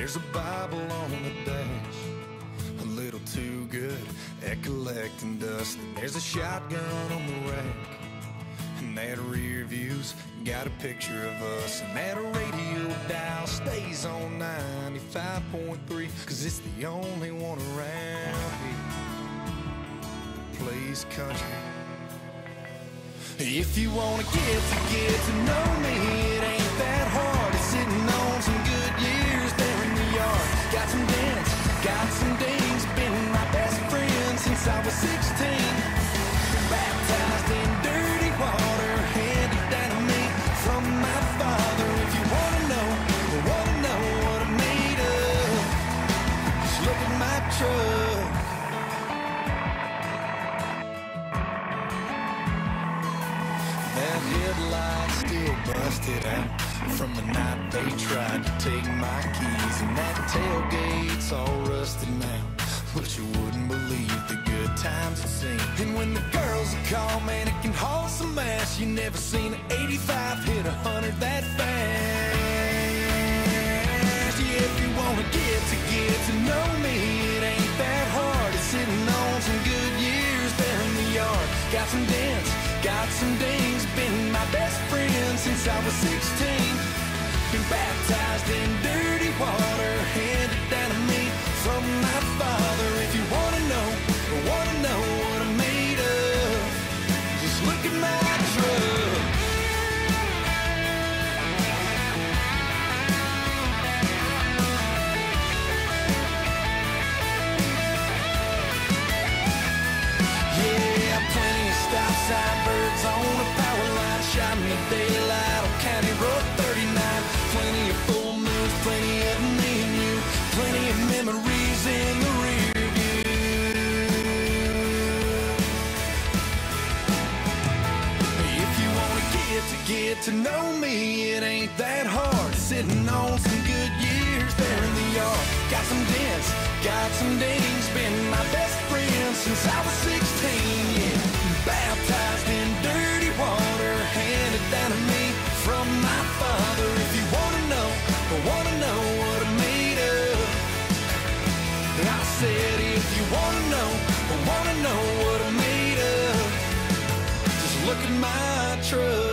There's a Bible on the dash, a little too good at collecting dust. And there's a shotgun on the rack, and that rear view's got a picture of us. And that radio dial stays on 95.3, cause it's the only one around here that plays country. If you wanna get to get to know me, That headlight still busted out from the night they tried to take my keys, and that tailgate's all rusted now. But you wouldn't believe the good times it's seen. And when the girls call, man, it can haul some ass. You never seen an 85 hit a hundred that fast. Yeah, if you wanna get to get to know me, it ain't that hard. It's sitting on some good years there in the yard. Got some dents, got some dings. My best friend since I was 16. Been baptized in dirty water, handed down to me from my father. If you wanna know, wanna know what I'm made of, just look at my truck. Yeah, plenty of stop sign birds on get to know me, it ain't that hard. Sitting on some good years there in the yard. Got some dents, got some dings. Been my best friend since I was 16. Yeah, baptized in dirty water, handed down to me from my father. If you wanna know, wanna know what I'm made of. I said, if you wanna know, wanna know what I'm made of, just look at my truck.